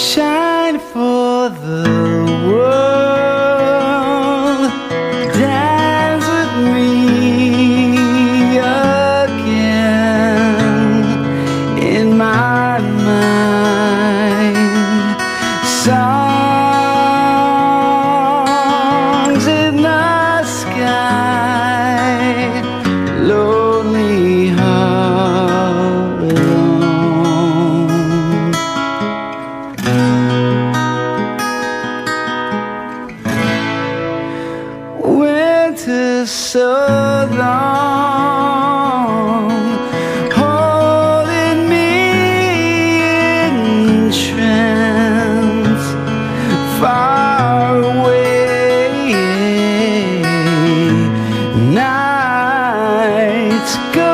shine for the so long Holding me in trance Far away Nights go